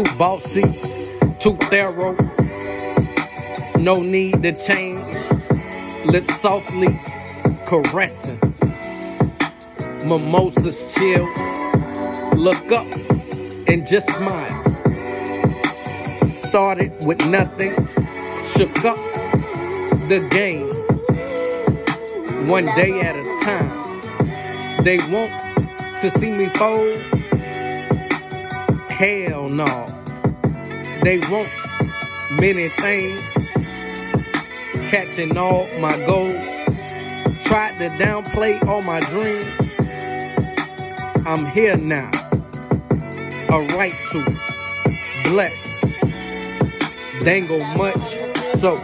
bossy, too thorough. No need to change. Lips softly caressing. Mimosas chill. Look up and just smile. Started with nothing. Shook up the game. One day at a time. They want to see me fold? Hell no. They want many things. Catching all my goals. Tried to downplay all my dreams. I'm here now. A right to. Blessed. Dangle much so.